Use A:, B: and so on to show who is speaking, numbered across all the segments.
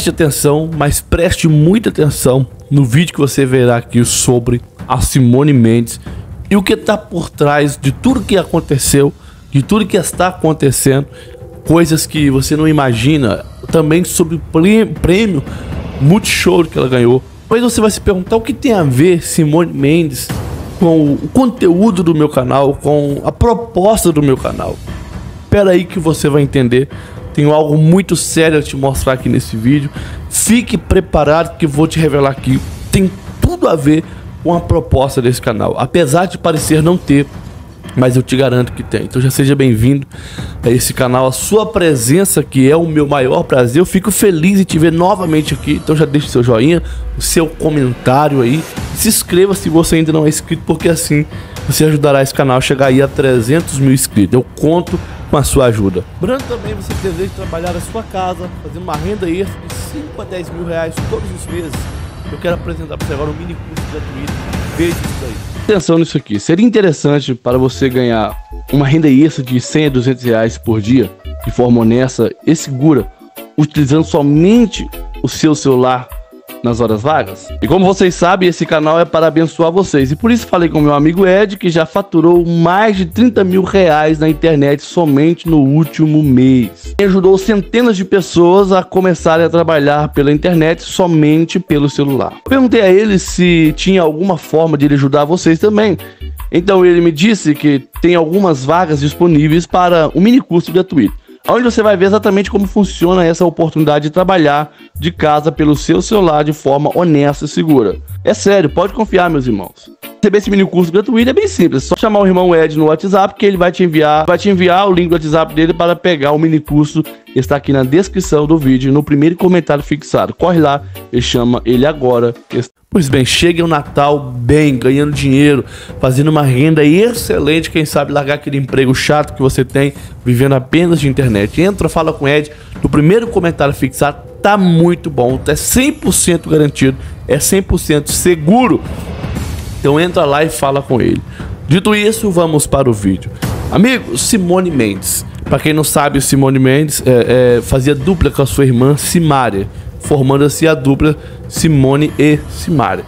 A: preste atenção, mas preste muita atenção no vídeo que você verá aqui sobre a Simone Mendes e o que está por trás de tudo que aconteceu, de tudo que está acontecendo, coisas que você não imagina, também sobre o prêmio Multishow que ela ganhou. Depois você vai se perguntar o que tem a ver Simone Mendes com o conteúdo do meu canal, com a proposta do meu canal. Espera aí que você vai entender. Tenho algo muito sério a te mostrar aqui nesse vídeo. Fique preparado que vou te revelar aqui. Tem tudo a ver com a proposta desse canal. Apesar de parecer não ter, mas eu te garanto que tem. Então já seja bem-vindo a esse canal. A sua presença que é o meu maior prazer. Eu fico feliz em te ver novamente aqui. Então já deixe seu joinha, o seu comentário aí. Se inscreva se você ainda não é inscrito, porque assim você ajudará esse canal a chegar aí a 300 mil inscritos. Eu conto com a sua ajuda. Branco também você deseja trabalhar na sua casa, fazer uma renda extra de 5 a 10 mil reais todos os meses. Eu quero apresentar para você agora um mini curso gratuito. Veja isso daí atenção nisso aqui. Seria interessante para você ganhar uma renda extra de 100 a 200 reais por dia, de forma honesta e segura, utilizando somente o seu celular nas horas vagas? E como vocês sabem, esse canal é para abençoar vocês. E por isso falei com meu amigo Ed, que já faturou mais de 30 mil reais na internet somente no último mês. E ajudou centenas de pessoas a começarem a trabalhar pela internet somente pelo celular. Eu perguntei a ele se tinha alguma forma de ele ajudar vocês também. Então ele me disse que tem algumas vagas disponíveis para um mini curso gratuito onde você vai ver exatamente como funciona essa oportunidade de trabalhar de casa pelo seu celular de forma honesta e segura. É sério, pode confiar, meus irmãos. Receber esse mini curso gratuito é bem simples, é só chamar o irmão Ed no WhatsApp que ele vai te enviar, vai te enviar o link do WhatsApp dele para pegar o mini curso. Está aqui na descrição do vídeo, no primeiro comentário fixado. Corre lá e chama ele agora. Pois bem, chega o Natal bem, ganhando dinheiro, fazendo uma renda excelente, quem sabe largar aquele emprego chato que você tem, vivendo apenas de internet. Entra, fala com o Ed, no primeiro comentário fixado, tá muito bom, tá 100% garantido, é 100% seguro. Então entra lá e fala com ele. Dito isso, vamos para o vídeo. Amigo, Simone Mendes. Para quem não sabe, Simone Mendes é, é, fazia dupla com a sua irmã Simária formando-se a dupla Simone e Simaria.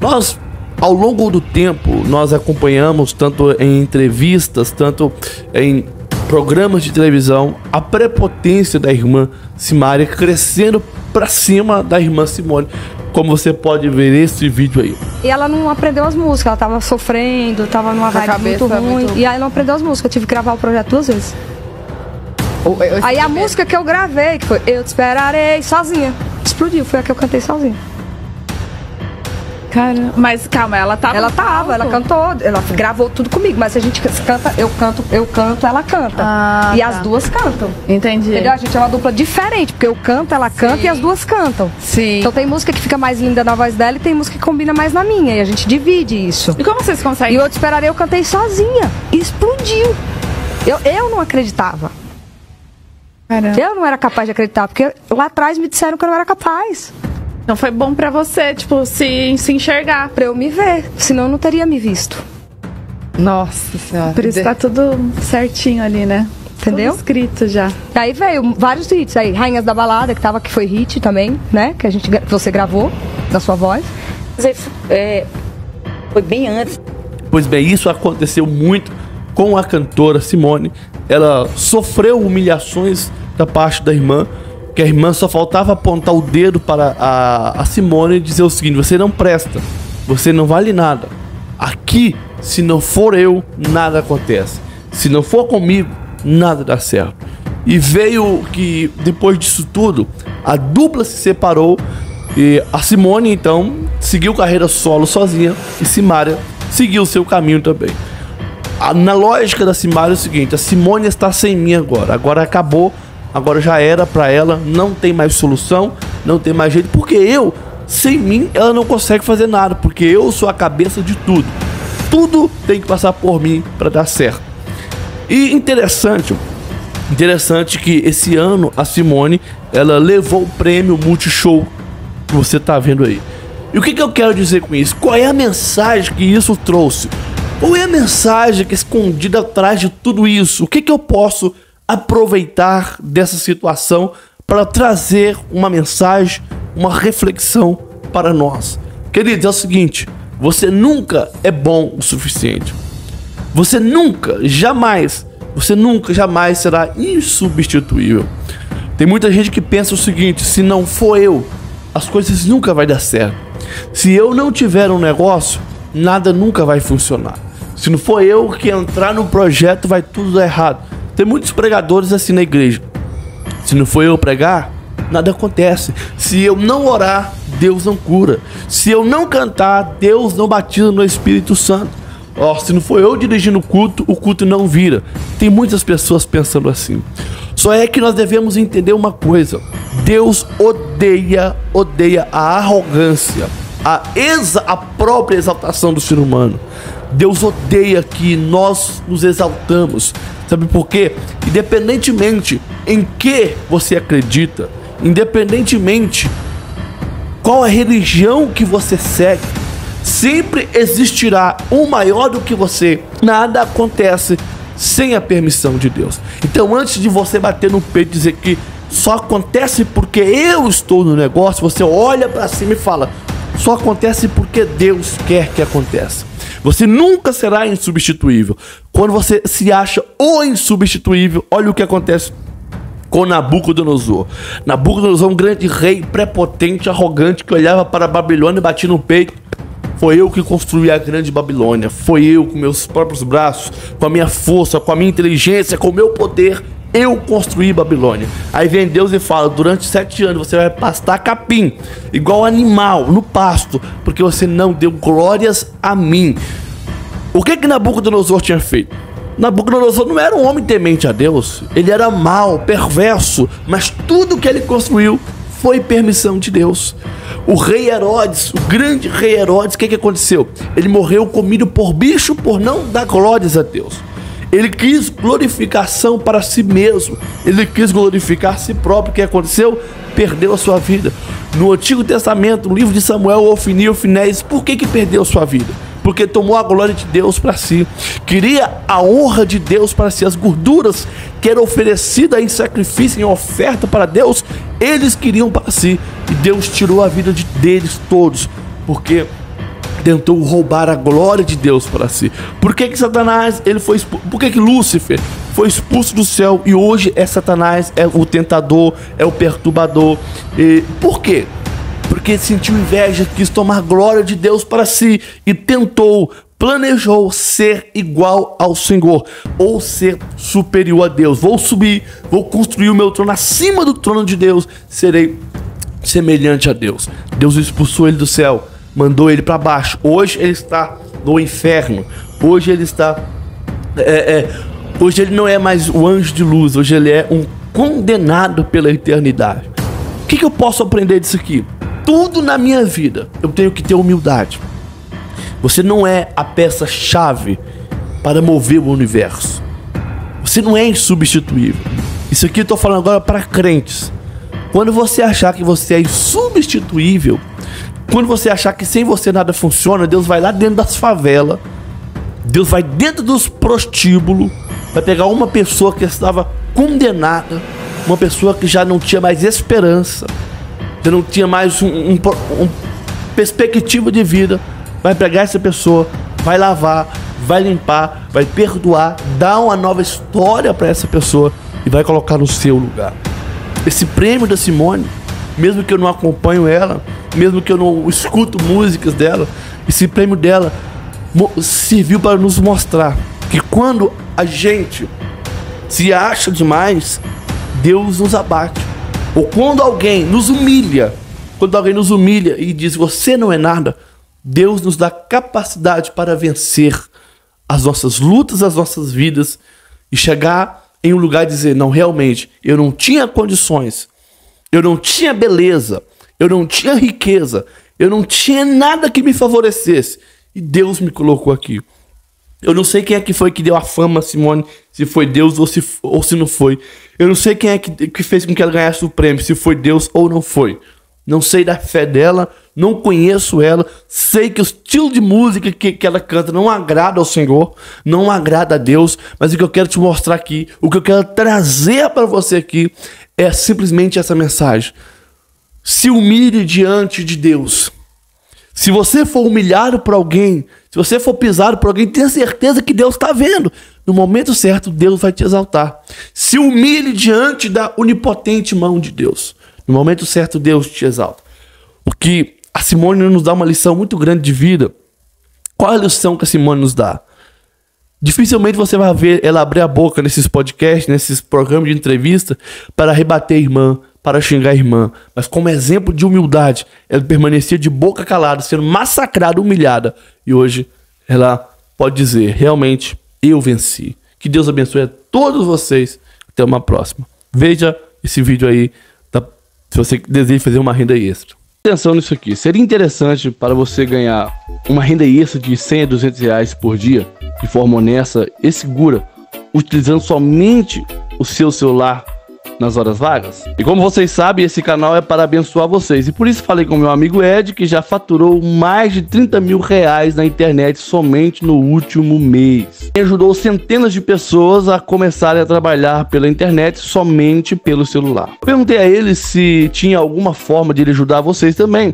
A: Nós, ao longo do tempo, nós acompanhamos tanto em entrevistas, tanto em programas de televisão, a prepotência da irmã Simaria crescendo para cima da irmã Simone. Como você pode ver esse vídeo aí.
B: E ela não aprendeu as músicas, ela tava sofrendo, tava numa vibe muito ruim. Muito... E aí ela não aprendeu as músicas, eu tive que gravar o projeto duas vezes. Aí a música que eu gravei, que foi Eu Te Esperarei, sozinha explodiu. Foi a que eu cantei sozinha.
C: Cara, mas calma, ela tava.
B: Ela tava, ela cantou, ela gravou tudo comigo, mas a gente canta, eu canto, eu canto, ela canta. Ah, e tá. as duas cantam.
C: Entendi.
B: Entendeu? A gente é uma dupla diferente, porque eu canto, ela canta Sim. e as duas cantam.
C: Sim.
B: Então tem música que fica mais linda na voz dela e tem música que combina mais na minha. E a gente divide isso.
C: E como vocês conseguem?
B: E eu te esperarei, eu cantei sozinha. E explodiu. Eu, eu não acreditava. Caramba. Eu não era capaz de acreditar, porque lá atrás me disseram que eu não era capaz.
C: Então foi bom para você, tipo, se, se enxergar.
B: Pra eu me ver, senão eu não teria me visto.
C: Nossa senhora. Por isso tá tudo certinho ali, né?
B: Entendeu?
C: Tudo escrito já.
B: Aí veio vários hits aí. Rainhas da Balada, que tava, que foi hit também, né? Que a gente, você gravou, da sua voz.
D: É, foi bem antes.
A: Pois bem, isso aconteceu muito com a cantora Simone. Ela sofreu humilhações da parte da irmã, que a irmã só faltava apontar o dedo para a, a Simone e dizer o seguinte: você não presta, você não vale nada. Aqui, se não for eu, nada acontece. Se não for comigo, nada dá certo. E veio que depois disso tudo, a dupla se separou e a Simone então seguiu carreira solo sozinha e Simária seguiu seu caminho também. Na lógica da Simária é o seguinte: a Simone está sem mim agora, agora acabou agora já era para ela, não tem mais solução, não tem mais jeito, porque eu, sem mim, ela não consegue fazer nada, porque eu sou a cabeça de tudo. Tudo tem que passar por mim para dar certo. E interessante, interessante que esse ano a Simone, ela levou o prêmio Multishow que você tá vendo aí. E o que, que eu quero dizer com isso? Qual é a mensagem que isso trouxe? Qual é a mensagem que é escondida atrás de tudo isso? O que, que eu posso aproveitar dessa situação para trazer uma mensagem, uma reflexão para nós. Queridos, é o seguinte: você nunca é bom o suficiente. Você nunca, jamais, você nunca, jamais será insubstituível. Tem muita gente que pensa o seguinte: se não for eu, as coisas nunca vai dar certo. Se eu não tiver um negócio, nada nunca vai funcionar. Se não for eu que entrar no projeto, vai tudo dar errado. Tem muitos pregadores assim na igreja. Se não for eu pregar, nada acontece. Se eu não orar, Deus não cura. Se eu não cantar, Deus não batiza no Espírito Santo. Ó, oh, se não for eu dirigindo o culto, o culto não vira. Tem muitas pessoas pensando assim. Só é que nós devemos entender uma coisa: Deus odeia, odeia a arrogância, a, exa, a própria exaltação do ser humano. Deus odeia que nós nos exaltamos. Sabe por quê? Independentemente em que você acredita, independentemente qual a religião que você segue, sempre existirá um maior do que você. Nada acontece sem a permissão de Deus. Então, antes de você bater no peito e dizer que só acontece porque eu estou no negócio, você olha para cima e fala: só acontece porque Deus quer que aconteça. Você nunca será insubstituível. Quando você se acha o insubstituível, olha o que acontece com Nabucodonosor. Nabucodonosor, um grande rei prepotente, arrogante, que olhava para a Babilônia e batia no peito. Foi eu que construí a grande Babilônia. Foi eu, com meus próprios braços, com a minha força, com a minha inteligência, com o meu poder, eu construí Babilônia. Aí vem Deus e fala: durante sete anos você vai pastar capim, igual animal, no pasto, porque você não deu glórias a mim. O que que Nabucodonosor tinha feito? Nabucodonosor não era um homem temente a Deus, ele era mau, perverso, mas tudo que ele construiu foi permissão de Deus. O rei Herodes, o grande rei Herodes, o que, que aconteceu? Ele morreu comido por bicho por não dar glórias a Deus. Ele quis glorificação para si mesmo. Ele quis glorificar si próprio. O que aconteceu? Perdeu a sua vida. No Antigo Testamento, no livro de Samuel, Ofni e Finés, por que, que perdeu a sua vida? Porque tomou a glória de Deus para si. Queria a honra de Deus para si. As gorduras que eram oferecidas em sacrifício, em oferta para Deus, eles queriam para si. E Deus tirou a vida de, deles todos. Porque tentou roubar a glória de Deus para si. Por que, que Satanás ele foi expulso? Por que, que Lúcifer foi expulso do céu e hoje é Satanás, é o tentador, é o perturbador? E por quê? Porque sentiu inveja, quis tomar glória de Deus para si e tentou, planejou ser igual ao Senhor ou ser superior a Deus. Vou subir, vou construir o meu trono acima do trono de Deus, serei semelhante a Deus. Deus expulsou ele do céu mandou ele para baixo. Hoje ele está no inferno. Hoje ele está. É, é, hoje ele não é mais o anjo de luz. Hoje ele é um condenado pela eternidade. O que, que eu posso aprender disso aqui? Tudo na minha vida eu tenho que ter humildade. Você não é a peça-chave para mover o universo. Você não é insubstituível. Isso aqui eu estou falando agora para crentes. Quando você achar que você é insubstituível, quando você achar que sem você nada funciona, Deus vai lá dentro das favelas, Deus vai dentro dos prostíbulos, vai pegar uma pessoa que estava condenada, uma pessoa que já não tinha mais esperança, já não tinha mais um, um, um perspectiva de vida, vai pegar essa pessoa, vai lavar, vai limpar, vai perdoar, dar uma nova história para essa pessoa e vai colocar no seu lugar. Esse prêmio da Simone, mesmo que eu não acompanho ela, mesmo que eu não escuto músicas dela, esse prêmio dela serviu para nos mostrar que quando a gente se acha demais, Deus nos abate. Ou quando alguém nos humilha, quando alguém nos humilha e diz você não é nada, Deus nos dá capacidade para vencer as nossas lutas, as nossas vidas e chegar em um lugar e dizer: não, realmente, eu não tinha condições, eu não tinha beleza, eu não tinha riqueza, eu não tinha nada que me favorecesse. E Deus me colocou aqui. Eu não sei quem é que foi que deu a fama a Simone, se foi Deus ou se, ou se não foi. Eu não sei quem é que, que fez com que ela ganhasse o prêmio, se foi Deus ou não foi. Não sei da fé dela, não conheço ela, sei que o estilo de música que, que ela canta não agrada ao Senhor, não agrada a Deus, mas o que eu quero te mostrar aqui, o que eu quero trazer para você aqui é simplesmente essa mensagem. Se humilhe diante de Deus. Se você for humilhado por alguém, se você for pisado por alguém, tenha certeza que Deus está vendo. No momento certo, Deus vai te exaltar. Se humilhe diante da onipotente mão de Deus. No momento certo, Deus te exalta. O que a Simone nos dá uma lição muito grande de vida. Qual é a lição que a Simone nos dá? Dificilmente você vai ver ela abrir a boca nesses podcasts, nesses programas de entrevista, para rebater a irmã, para xingar a irmã. Mas como exemplo de humildade, ela permanecia de boca calada, sendo massacrada, humilhada. E hoje ela pode dizer: realmente, eu venci. Que Deus abençoe a todos vocês. Até uma próxima. Veja esse vídeo aí, se você deseja fazer uma renda extra. Atenção nisso aqui. Seria interessante para você ganhar uma renda extra de 100 a 200 reais por dia, de forma honesta e segura, utilizando somente o seu celular nas horas vagas. E como vocês sabem, esse canal é para abençoar vocês. E por isso falei com meu amigo Ed, que já faturou mais de 30 mil reais na internet somente no último mês. E ajudou centenas de pessoas a começarem a trabalhar pela internet somente pelo celular. Eu perguntei a ele se tinha alguma forma de ele ajudar vocês também.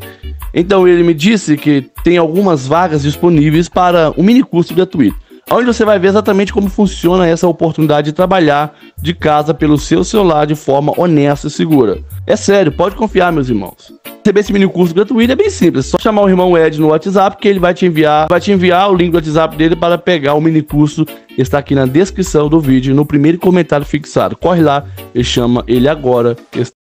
A: Então ele me disse que tem algumas vagas disponíveis para um mini curso gratuito onde você vai ver exatamente como funciona essa oportunidade de trabalhar de casa pelo seu celular de forma honesta e segura. É sério, pode confiar, meus irmãos. Receber esse mini curso gratuito é bem simples, é só chamar o irmão Ed no WhatsApp que ele vai te enviar, vai te enviar o link do WhatsApp dele para pegar o mini curso. Está aqui na descrição do vídeo, no primeiro comentário fixado. Corre lá e chama ele agora.